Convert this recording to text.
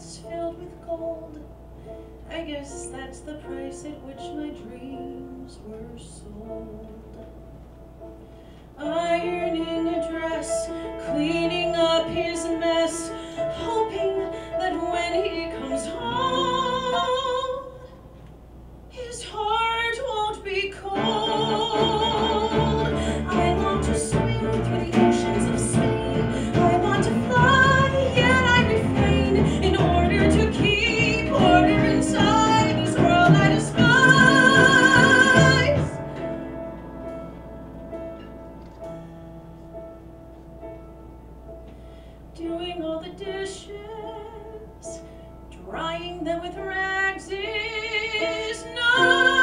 filled with gold. I guess that's the price at which my dreams were doing all the dishes, drying them with rags is not